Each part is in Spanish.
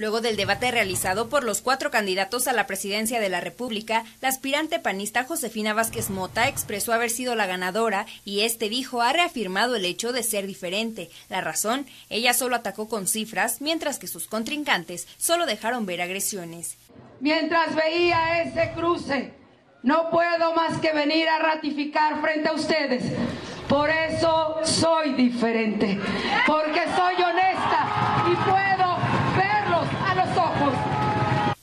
Luego del debate realizado por los cuatro candidatos a la presidencia de la República, la aspirante panista Josefina Vázquez Mota expresó haber sido la ganadora y este dijo ha reafirmado el hecho de ser diferente. La razón, ella solo atacó con cifras, mientras que sus contrincantes solo dejaron ver agresiones. Mientras veía ese cruce, no puedo más que venir a ratificar frente a ustedes. Por eso soy diferente, porque soy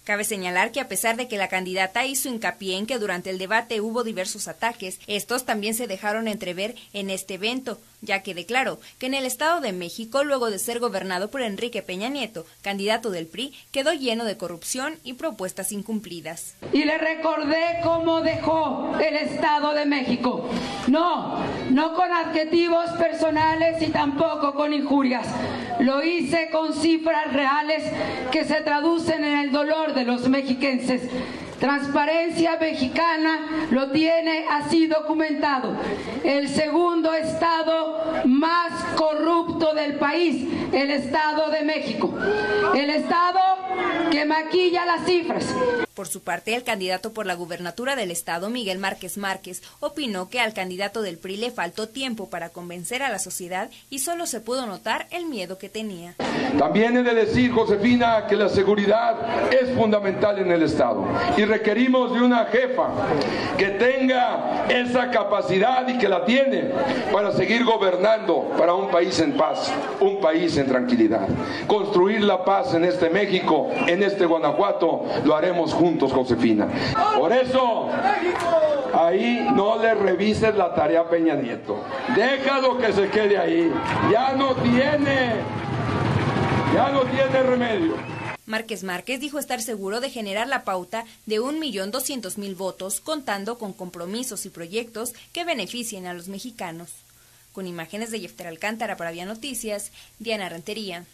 Cabe señalar que a pesar de que la candidata hizo hincapié en que durante el debate hubo diversos ataques, estos también se dejaron entrever en este evento, ya que declaró que en el Estado de México, luego de ser gobernado por Enrique Peña Nieto, candidato del PRI, quedó lleno de corrupción y propuestas incumplidas. Y le recordé cómo dejó el Estado de México. No, no con adjetivos personales y tampoco con injurias. Lo hice con cifras reales que se traducen en el dolor de los mexiquenses. Transparencia Mexicana lo tiene así documentado. El segundo estado más corrupto del país, el Estado de México. El estado que maquilla las cifras. Por su parte, el candidato por la gubernatura del estado, Miguel Márquez Márquez, opinó que al candidato del PRI le faltó tiempo para convencer a la sociedad y solo se pudo notar el miedo que tenía. También he de decir, Josefina, que la seguridad es fundamental en el estado y requerimos de una jefa que tenga esa capacidad y que la tiene para seguir gobernando para un país en paz, un país en tranquilidad. Construir la paz en este México, en este Guanajuato, lo haremos juntos juntos, Josefina. Por eso, ahí no le revises la tarea a Peña Nieto. Déjalo que se quede ahí. Ya no tiene, ya no tiene remedio. Márquez Márquez dijo estar seguro de generar la pauta de 1.200.000 votos, contando con compromisos y proyectos que beneficien a los mexicanos. Con imágenes de Jefter Alcántara para Vía Noticias, Diana Rentería.